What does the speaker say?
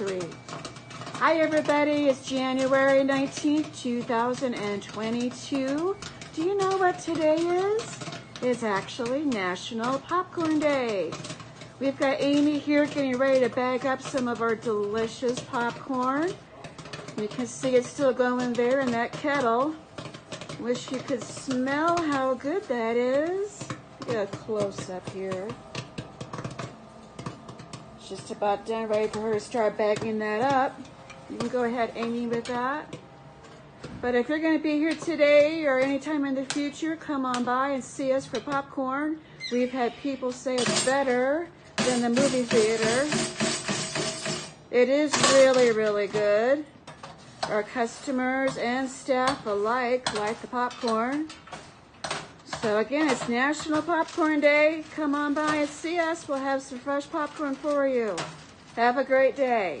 Hi everybody, it's January 19th, 2022. Do you know what today is? It's actually National Popcorn Day. We've got Amy here getting ready to bag up some of our delicious popcorn. You can see it's still going there in that kettle. Wish you could smell how good that is. Get a close up here. Just about done, ready for her to start bagging that up. You can go ahead, Amy, with that. But if you're going to be here today or anytime in the future, come on by and see us for popcorn. We've had people say it's better than the movie theater. It is really, really good. Our customers and staff alike like the popcorn. So again, it's National Popcorn Day. Come on by and see us. We'll have some fresh popcorn for you. Have a great day.